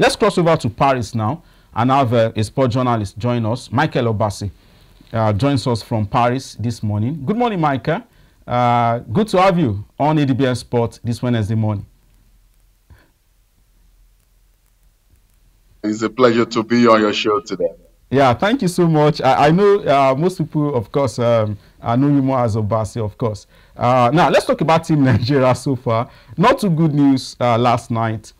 let's cross over to Paris now and have uh, a sport journalist join us. Michael Obasi uh, joins us from Paris this morning. Good morning, Michael. Uh, good to have you on ADBN Sport this Wednesday morning. It's a pleasure to be on your show today. Yeah, thank you so much. I, I know uh, most people, of course, um, I know you more as Obasi, of course. Uh, now, let's talk about Team Nigeria so far. Not too good news uh, last night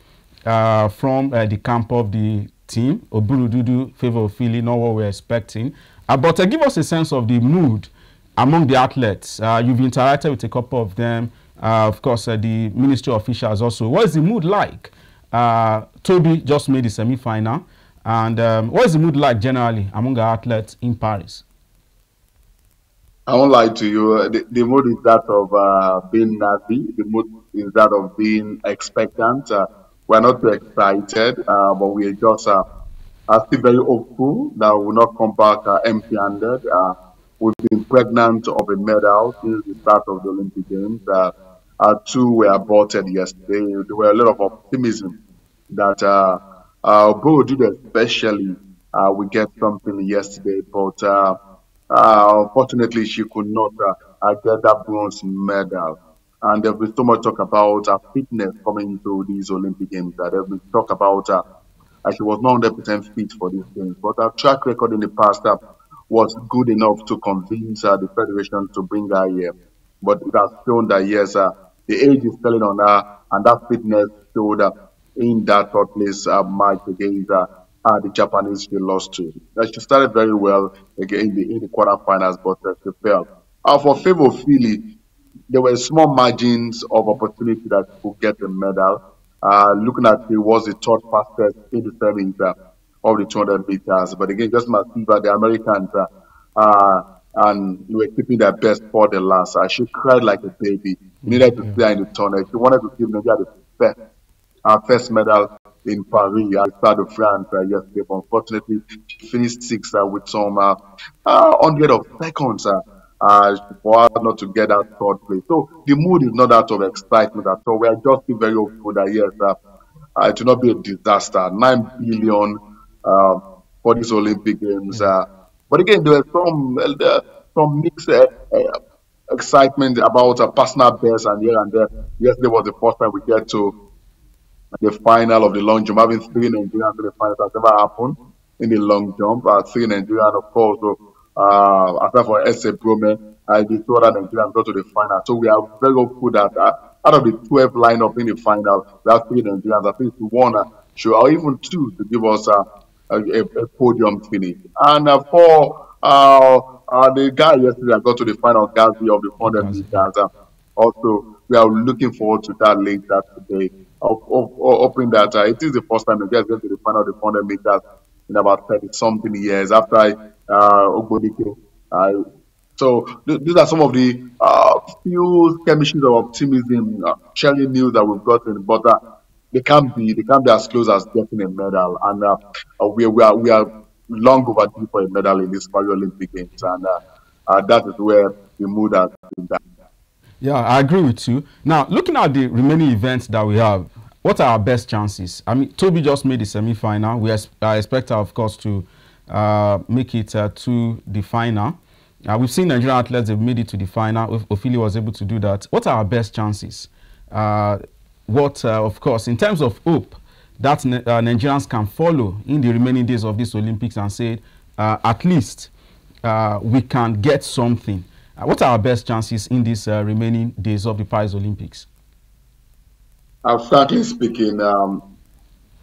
uh, from uh, the camp of the team. Oborududu, Favour Ofili, not what we're expecting. Uh, but give us a sense of the mood among the athletes. you've interacted with a couple of them. of course, the ministry officials also. What is the mood like? Tobi just made the semi-final. And um, what is the mood like generally among our athletes in Paris? I won't lie to you. The, the mood is that of uh, being nervy. The mood is that of being expectant. Uh, we're not too excited, uh, but we are just uh, are still very hopeful that we will not come back uh, empty-handed. Uh, we've been pregnant of a medal since the start of the Olympic Games. two were aborted yesterday. There were a lot of optimism that uh, did especially, uh, we get something yesterday, but uh, uh, unfortunately she could not uh, uh, get that bronze medal. And there'll be so much talk about her fitness coming into these Olympic Games. That there'll be talk about uh, she was not 100% fit for these games. But her track record in the past uh, was good enough to convince uh, the federation to bring her here. But it has shown that yes, uh, the age is telling on her, and that fitness showed uh, in that third place uh, match against uh, uh, the Japanese she lost to. Uh, she started very well again in the, in the quarterfinals, but uh, she failed. Uh, for Favour Ofili, there were small margins of opportunity that could get a medal. Uh, looking at it was the third fastest in the series uh, of the 200 meters. But again, just Masiva, the Americans, uh, uh, and were keeping their best for the last. Uh, she cried like a baby. Needed to stay in the tunnel. She wanted to give Nigeria the best our first medal in Paris at Stade de France uh, yesterday. But unfortunately, she finished sixth uh, with some uh, uh, hundred of seconds uh, uh, for us not to get that third place. So the mood is not that of excitement at all. We are just very hopeful that yes, uh, uh, it will not be a disaster. Nine billion uh, for these Olympic Games. Uh, but again, there was some uh, some mixed uh, uh, excitement about uh, personal best and here and there. Yesterday was the first time we get to the final of the long jump. Having three Nigerians in the final has never happened in the long jump. Uh, three Nigerians, of course, so, uh, aside for Ese Brume, uh, the two other Nigerians go to the final. So we are very hopeful that uh, out of the 12 lineup in the final, we have three Nigerians, at least one uh, should, or even two to give us uh, a, a, podium finish. And uh, for uh, uh, the guy yesterday that got to the final, Gazi of the 400 meters, uh, also, we are looking forward to that later today of, of, hoping that uh, it is the first time the guys get to the final of the 400 meters in about 30 something years after uh. Uh, so th- these are some of the uh, few chemistries of optimism, sharing news that we've gotten, but they can't be they can't be as close as getting a medal, and we, we are we are long overdue for a medal in these Paralympic Games, and that is where the mood has been. Yeah, I agree with you. Now, looking at the remaining events that we have, what are our best chances? I mean, Tobi just made the semi-final. We I expect her, of course, to make it uh, to the final. Uh, we've seen Nigerian athletes have made it to the final. Ofili was able to do that. What are our best chances? Uh, what, uh, of course, in terms of hope, that uh, Nigerians can follow in the remaining days of this Olympics and say, at least we can get something. Uh, what are our best chances in these uh, remaining days of the Paris Olympics? Uh, frankly speaking, um,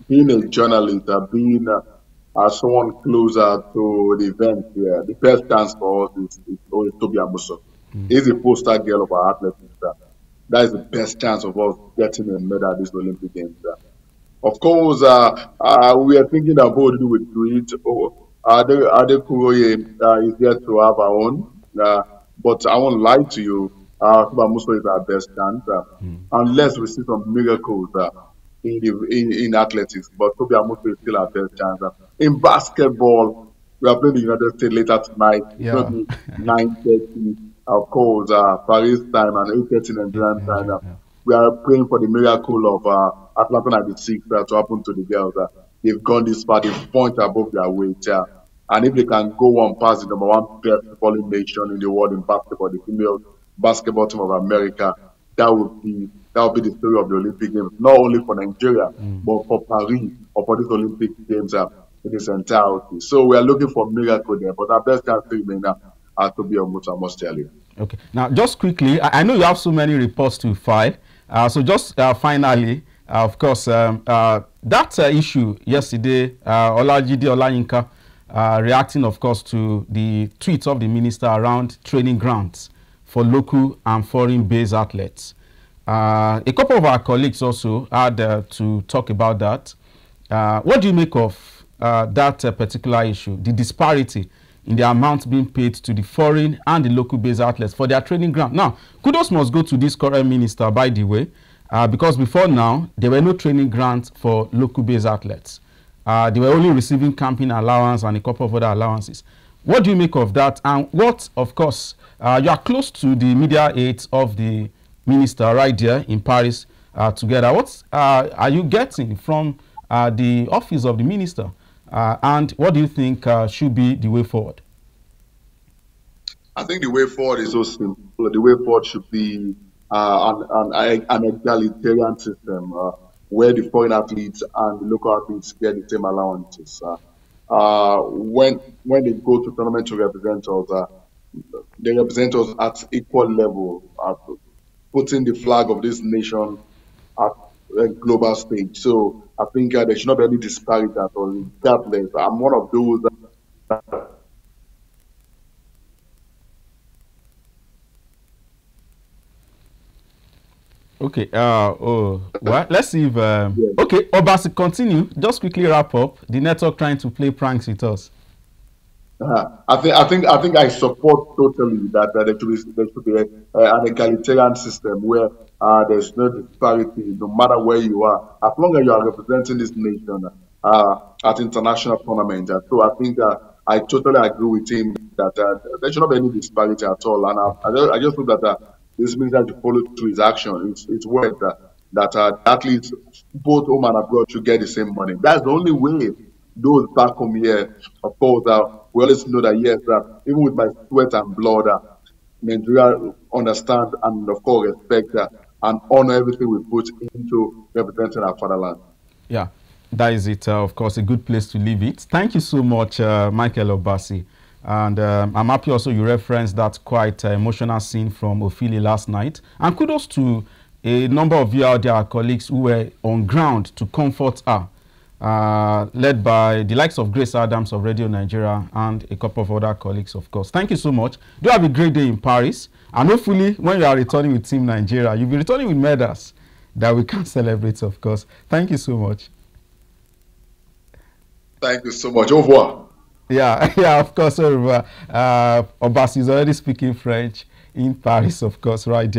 being a journalist, uh, being uh, someone closer to the event here, the best chance for us is, is always Tobi Amusan. Mm. He's the poster girl of our athletics. Uh, that is the best chance of us getting a medal at this Olympic Games. Uh. Of course, uh, uh, we are thinking about what to do it. Oh, Ade, Ade Kuroye uh, is there to have our own. Uh, but I won't lie to you. Uh, Muso is our best chance, uh, mm. unless we see some miracles uh, in, the, in, in athletics. But Tobi Amusan is still our best chance. Uh. In basketball, we are playing the United States later tonight. Yeah. Nine thirty, of course, uh, Paris time and eight thirty Nigerian time. Uh. We are praying for the miracle of uh, Atlanta '96 uh, to happen to the girls. Uh. they've gone this far, they've punched above their weight. Yeah. And if they can go on past the number one best nation in the world in basketball, the female basketball team of America, that would be that would be the story of the Olympic Games, not only for Nigeria, mm. but for Paris or for these Olympic Games uh, in its entirety. So we are looking for miracle there, but our best chance to remain uh, to be on Musa, must tell you. Okay. Now, just quickly, I, I know you have so many reports to file. Uh, so just uh, finally, uh, of course, um, uh, that uh, issue yesterday, uh, Olajide Olayinka uh, reacting, of course, to the tweets of the minister around training grants for local and foreign-based athletes. Uh, a couple of our colleagues also had uh, to talk about that. Uh, what do you make of uh, that uh, particular issue, the disparity in the amount being paid to the foreign and the local based outlets for their training grant? Now, kudos must go to this current minister, by the way, uh, because before now, there were no training grants for local based athletes. they were only receiving camping allowance and a couple of other allowances. What do you make of that? And what, of course, you are close to the media aides of the minister right there in Paris uh, together. What uh, are you getting from uh, the office of the minister? Uh, and what do you think uh, should be the way forward? I think the way forward is so simple. The way forward should be uh, an, an, an, egalitarian system where the foreign athletes and the local athletes get the same allowances. when when they go to tournament to represent us, they represent us at equal level putting the flag of this nation at global stage. So I think uh, there should not be any disparity at all, regardless. I'm one of those that Okay. Uh, oh, well, let's see if. Um. Okay, Obasi, continue. Just quickly wrap up. The network trying to play pranks with us. Uh, I think I think I think I support totally that, that there should be, there should be a, an egalitarian system where uh, there's no disparity, no matter where you are, as long as you are representing this nation uh, at international tournaments. so I think I totally agree with him that uh, there should not be any disparity at all. And I, I, just, hope that this minister to follow through his action. It's, it's worth that, that athletes both home and abroad should get the same money. That's the only way those back home here, of course, uh, we always know that yes, uh, even with my sweat and blood, uh, Nigeria understand and of course respect uh, and honor everything we put into representing our fatherland. Yeah, that is it. Uh, of course, a good place to leave it. Thank you so much, uh, Michael Obasi. And um, I'm happy also you referenced that quite uh, emotional scene from Ofili last night. And kudos to a number of you out there, our colleagues who were on ground to comfort her uh, led by the likes of Grace Adams of Radio Nigeria and a couple of other colleagues, of course. Thank you so much. Do have a great day in Paris. And hopefully, when you are returning with Team Nigeria, you'll be returning with medals that we can celebrate, of course. Thank you so much. Thank you so much. Au revoir. Yeah, yeah, of course. Au revoir. Uh, Obasi is already speaking French in Paris, of course, right there.